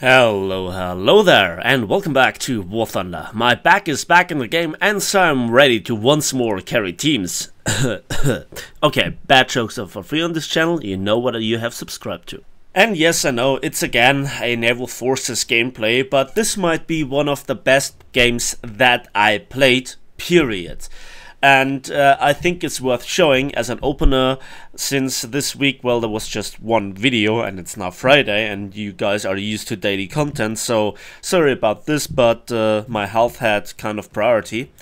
Hello, hello there, and welcome back to War Thunder. My back is back in the game, and so I'm ready to once more carry teams. okay, bad jokes are for free on this channel, you know what you have subscribed to. And yes, I know, it's again a Naval Forces gameplay, but this might be one of the best games that I played, period and uh, I think it's worth showing as an opener since this week, well, there was just one video and it's now Friday and you guys are used to daily content, so sorry about this, but uh, my health had kind of priority.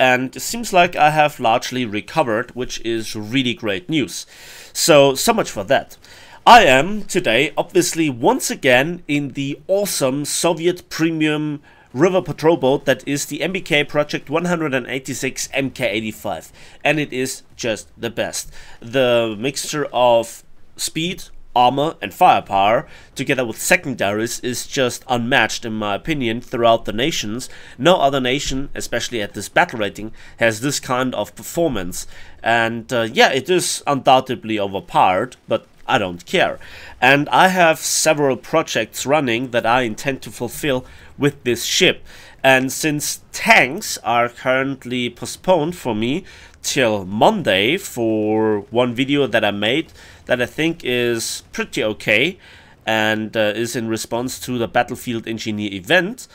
And it seems like I have largely recovered, which is really great news. So, so much for that. I am today, obviously, once again in the awesome Soviet premium river patrol boat that is the MBK Project 186 MK85 and it is just the best. The mixture of speed, armor and firepower together with secondaries is just unmatched in my opinion throughout the nations. No other nation, especially at this battle rating, has this kind of performance and uh, yeah it is undoubtedly overpowered but I don't care. And I have several projects running that I intend to fulfill with this ship. And since tanks are currently postponed for me till Monday for one video that I made that I think is pretty okay and uh, is in response to the Battlefield Engineer event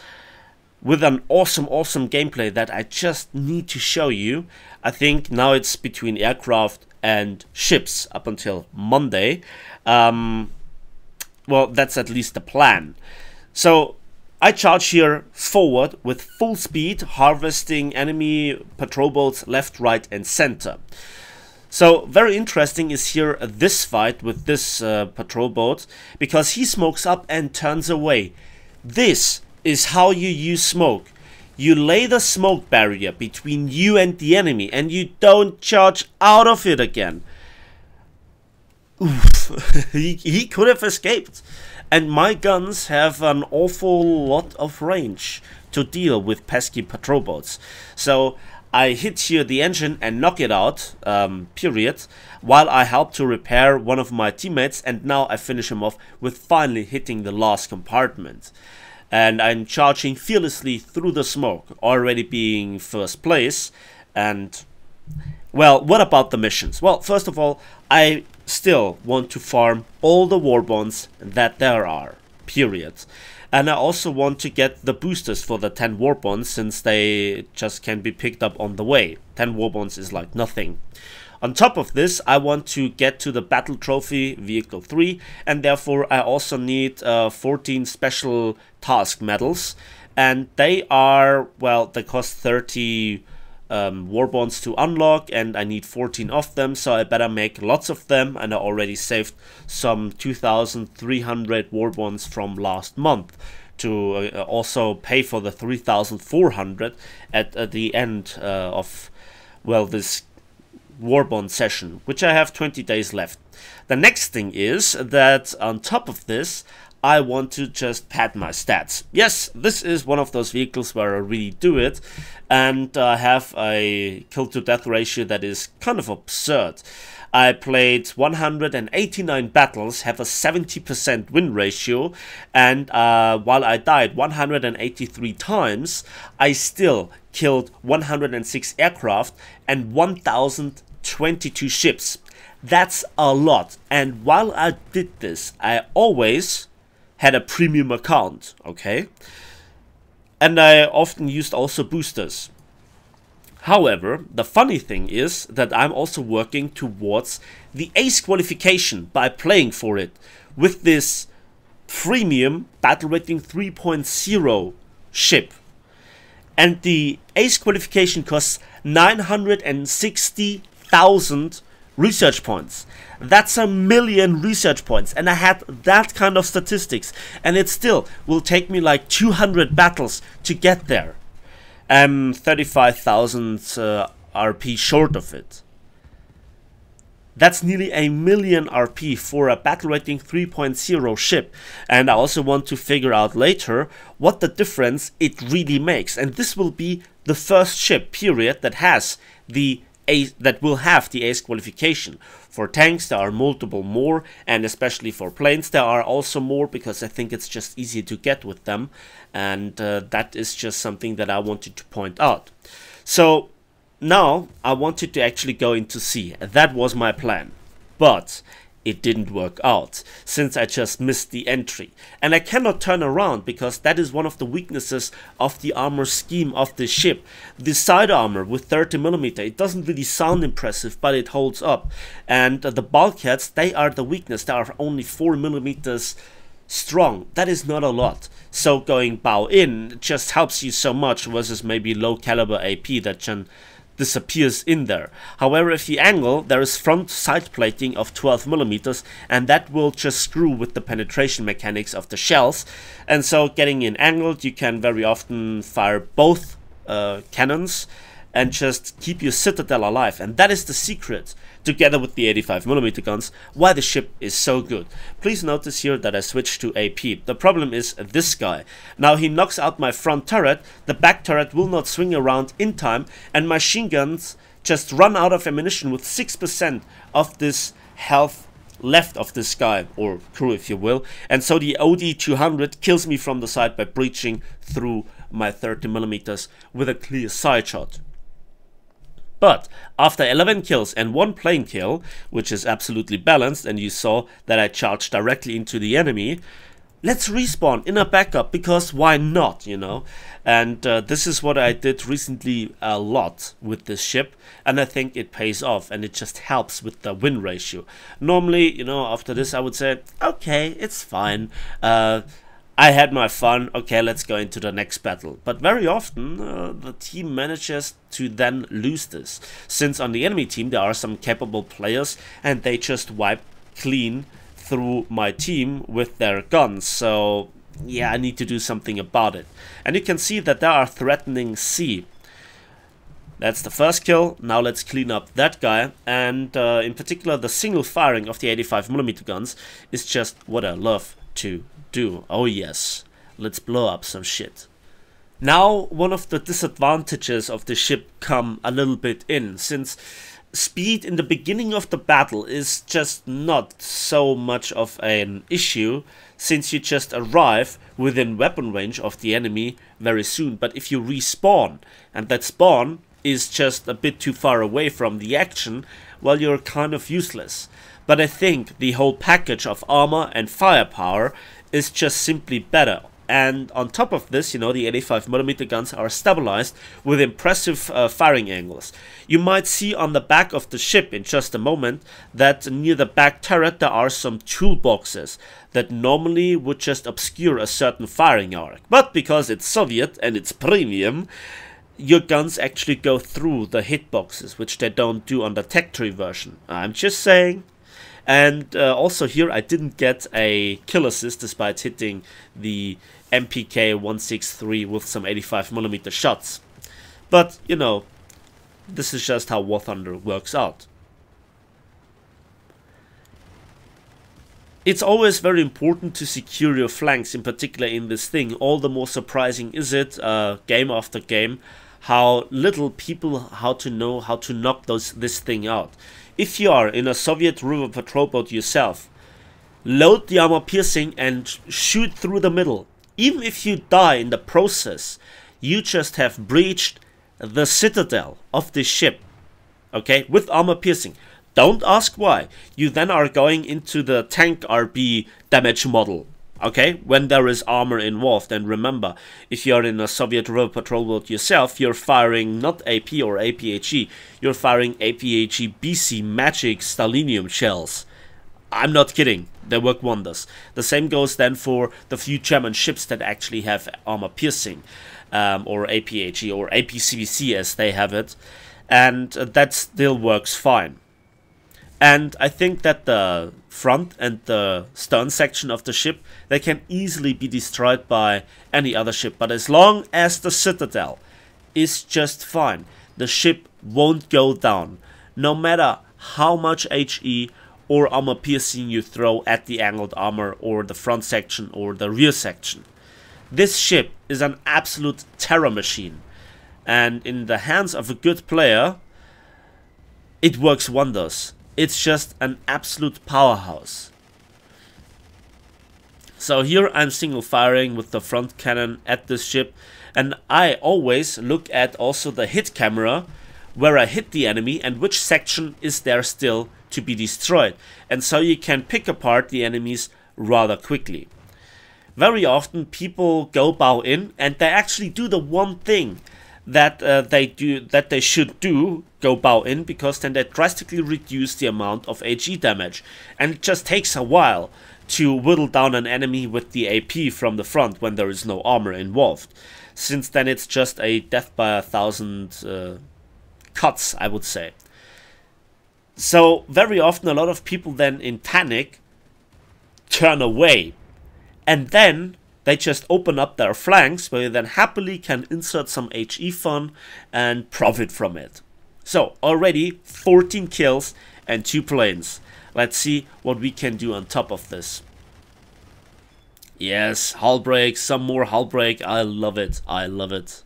with an awesome, awesome gameplay that I just need to show you. I think now it's between aircraft and ships up until Monday. Um, well, that's at least the plan. So I charge here forward with full speed, harvesting enemy patrol boats left, right, and center. So very interesting is here this fight with this uh, patrol boat because he smokes up and turns away. This is how you use smoke. You lay the smoke barrier between you and the enemy and you don't charge out of it again. Oof. he, he could have escaped. And my guns have an awful lot of range to deal with pesky patrol boats. So I hit here the engine and knock it out, um, period, while I help to repair one of my teammates and now I finish him off with finally hitting the last compartment and I'm charging fearlessly through the smoke, already being first place. And, well, what about the missions? Well, first of all, I still want to farm all the war bonds that there are, period. And I also want to get the boosters for the 10 war bonds since they just can be picked up on the way. 10 war bonds is like nothing. On top of this, I want to get to the Battle Trophy Vehicle 3, and therefore I also need uh, 14 special task medals. And they are, well, they cost 30 um, war bonds to unlock, and I need 14 of them, so I better make lots of them. And I already saved some 2,300 war bonds from last month to uh, also pay for the 3,400 at, at the end uh, of, well, this Warbond session, which I have 20 days left. The next thing is that on top of this, I want to just pad my stats. Yes, this is one of those vehicles where I really do it, and I have a kill to death ratio that is kind of absurd. I played 189 battles, have a 70% win ratio, and uh, while I died 183 times, I still killed 106 aircraft and 1022 ships. That's a lot, and while I did this, I always had a premium account, okay? And I often used also boosters. However, the funny thing is that I'm also working towards the ace qualification by playing for it with this premium battle rating 3.0 ship. And the ace qualification costs 960,000 research points. That's a million research points, and I had that kind of statistics, and it still will take me like 200 battles to get there. I'm 35,000 uh, RP short of it. That's nearly a million RP for a battle rating 3.0 ship. And I also want to figure out later what the difference it really makes. And this will be the first ship, period, that has the ace, that will have the ace qualification. For tanks there are multiple more and especially for planes there are also more because I think it's just easier to get with them and uh, that is just something that I wanted to point out. So now I wanted to actually go into sea. That was my plan. But it didn't work out, since I just missed the entry. And I cannot turn around, because that is one of the weaknesses of the armor scheme of the ship. The side armor with 30 millimeter, it doesn't really sound impressive, but it holds up. And uh, the bulkheads, they are the weakness, they are only 4mm strong. That is not a lot. So going bow in just helps you so much versus maybe low caliber AP that can disappears in there. However, if you angle, there is front side plating of 12 millimeters, and that will just screw with the penetration mechanics of the shells. And so getting in angled, you can very often fire both uh, cannons and just keep your citadel alive. And that is the secret together with the 85mm guns, why the ship is so good. Please notice here that I switched to AP. The problem is this guy. Now he knocks out my front turret, the back turret will not swing around in time, and machine guns just run out of ammunition with 6% of this health left of this guy, or crew if you will, and so the OD-200 kills me from the side by breaching through my 30mm with a clear side shot. But after 11 kills and one plane kill, which is absolutely balanced, and you saw that I charged directly into the enemy, let's respawn in a backup because why not, you know? And uh, this is what I did recently a lot with this ship, and I think it pays off and it just helps with the win ratio. Normally, you know, after this, I would say, okay, it's fine. Uh, I had my fun, okay, let's go into the next battle. But very often, uh, the team manages to then lose this, since on the enemy team there are some capable players and they just wipe clean through my team with their guns, so yeah, I need to do something about it. And you can see that they are threatening C. That's the first kill, now let's clean up that guy, and uh, in particular the single firing of the 85mm guns is just what I love to do. Oh yes, let's blow up some shit. Now one of the disadvantages of the ship come a little bit in, since speed in the beginning of the battle is just not so much of an issue, since you just arrive within weapon range of the enemy very soon. But if you respawn, and that spawn is just a bit too far away from the action, well you're kind of useless. But I think the whole package of armor and firepower is just simply better. And on top of this, you know, the 85mm guns are stabilized with impressive uh, firing angles. You might see on the back of the ship in just a moment that near the back turret there are some toolboxes that normally would just obscure a certain firing arc. But because it's Soviet and it's premium, your guns actually go through the hitboxes, which they don't do on the Tech Tree version. I'm just saying, and uh, also here I didn't get a kill assist despite hitting the MPK 163 with some 85mm shots. But, you know, this is just how War Thunder works out. It's always very important to secure your flanks, in particular in this thing. All the more surprising is it, uh, game after game, how little people how to know how to knock those this thing out. If you are in a Soviet river patrol boat yourself, load the armor piercing and shoot through the middle. Even if you die in the process, you just have breached the citadel of the ship. Okay, with armor piercing. Don't ask why. You then are going into the tank RB damage model okay? When there is armor involved and remember if you're in a soviet river patrol boat yourself you're firing not ap or aphe you're firing aphe bc magic stalinium shells. I'm not kidding. They work wonders. The same goes then for the few german ships that actually have armor piercing um, or aphe or apcbc as they have it. And that still works fine. And I think that the front and the stern section of the ship, they can easily be destroyed by any other ship. But as long as the Citadel is just fine, the ship won't go down. No matter how much HE or armor piercing you throw at the angled armor or the front section or the rear section. This ship is an absolute terror machine. And in the hands of a good player, it works wonders. It's just an absolute powerhouse. So here I'm single firing with the front cannon at this ship and I always look at also the hit camera where I hit the enemy and which section is there still to be destroyed. And so you can pick apart the enemies rather quickly. Very often people go bow in and they actually do the one thing that uh, they do that they should do go bow in because then they drastically reduce the amount of HE damage. And it just takes a while to whittle down an enemy with the AP from the front when there is no armor involved. Since then it's just a death by a thousand uh, cuts I would say. So very often a lot of people then in panic turn away. And then they just open up their flanks where you then happily can insert some HE fun and profit from it. So already 14 kills and 2 planes. Let's see what we can do on top of this. Yes, hull break, some more hull break. I love it. I love it.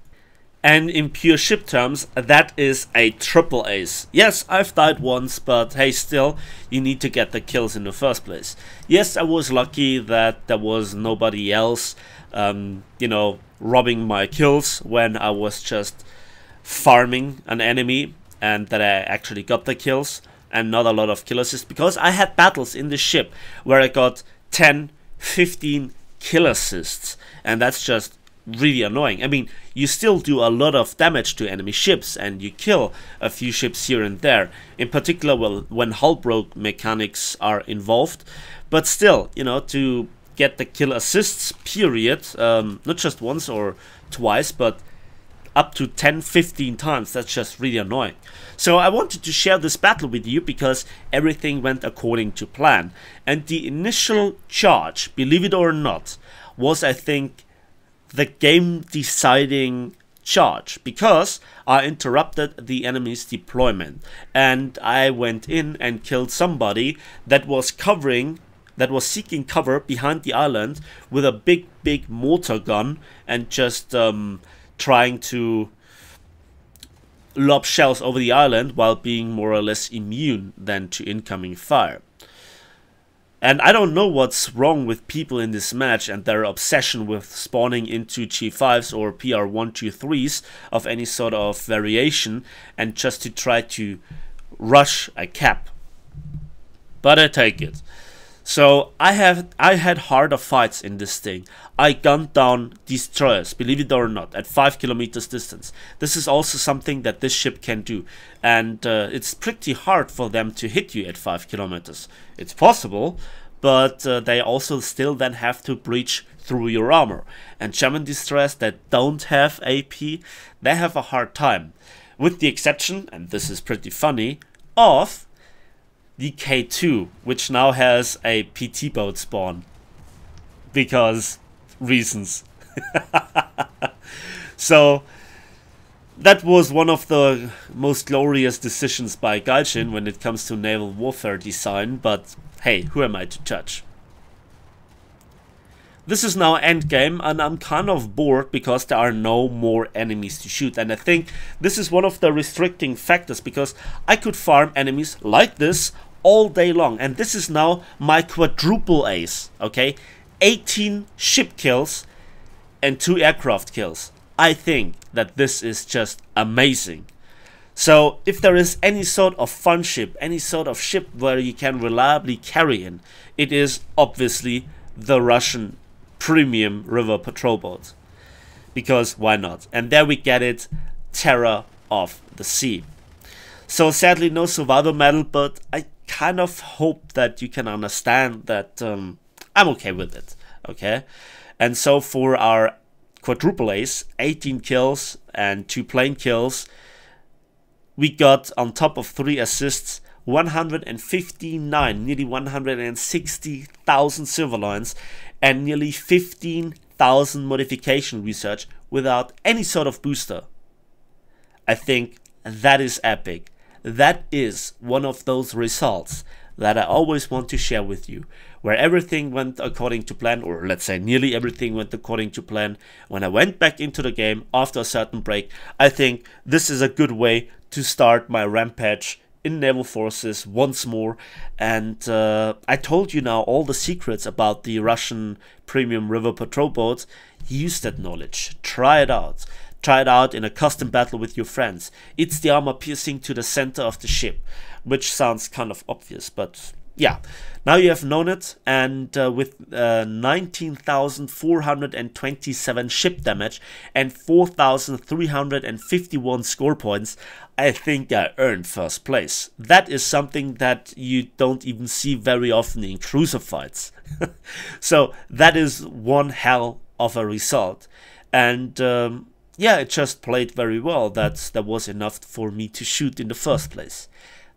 And in pure ship terms, that is a triple ace. Yes, I've died once, but hey, still, you need to get the kills in the first place. Yes, I was lucky that there was nobody else, um, you know, robbing my kills when I was just farming an enemy and that I actually got the kills and not a lot of kill assists because I had battles in the ship where I got 10, 15 kill assists and that's just really annoying. I mean, you still do a lot of damage to enemy ships and you kill a few ships here and there, in particular well, when hull broke mechanics are involved. But still, you know, to get the kill assists period, um, not just once or twice, but up to 10 15 times that's just really annoying so i wanted to share this battle with you because everything went according to plan and the initial charge believe it or not was i think the game deciding charge because I interrupted the enemy's deployment and I went in and killed somebody that was covering that was seeking cover behind the island with a big big mortar gun and just um, trying to lob shells over the island while being more or less immune than to incoming fire. And I don't know what's wrong with people in this match and their obsession with spawning into G5s or PR123s of any sort of variation and just to try to rush a cap. But I take it. So I have I had harder fights in this thing. I gunned down destroyers, believe it or not, at 5 kilometers distance. This is also something that this ship can do. And uh, it's pretty hard for them to hit you at 5 kilometers. It's possible, but uh, they also still then have to breach through your armor. And German destroyers that don't have AP, they have a hard time. With the exception, and this is pretty funny, of the K2, which now has a PT boat spawn. Because reasons. so that was one of the most glorious decisions by Gaijin when it comes to naval warfare design, but hey, who am I to judge? This is now endgame and I'm kind of bored because there are no more enemies to shoot and I think this is one of the restricting factors because I could farm enemies like this all day long. And this is now my quadruple ace, okay? 18 ship kills and 2 aircraft kills. I think that this is just amazing. So if there is any sort of fun ship, any sort of ship where you can reliably carry in, it is obviously the Russian premium river patrol boat. Because why not? And there we get it, Terror of the Sea. So sadly no survival medal, but I kind of hope that you can understand that um, I'm okay with it. Okay, and so for our quadruple ace, 18 kills and two plane kills, we got on top of three assists 159, nearly 160,000 silver lions, and nearly 15,000 modification research without any sort of booster. I think that is epic. That is one of those results that I always want to share with you, where everything went according to plan, or let's say nearly everything went according to plan. When I went back into the game after a certain break, I think this is a good way to start my rampage in naval forces once more. And uh, I told you now all the secrets about the Russian premium river patrol boats. Use that knowledge. Try it out. Try it out in a custom battle with your friends. It's the armor piercing to the center of the ship, which sounds kind of obvious, but yeah, now you have known it, and uh, with uh, 19,427 ship damage and 4,351 score points, I think I earned first place. That is something that you don't even see very often in cruiser fights. so that is one hell of a result. And um, yeah, it just played very well. That that was enough for me to shoot in the first place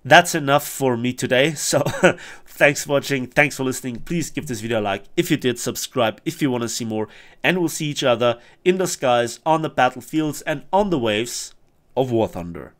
that's enough for me today. So thanks for watching. Thanks for listening. Please give this video a like if you did, subscribe if you want to see more, and we'll see each other in the skies, on the battlefields, and on the waves of War Thunder.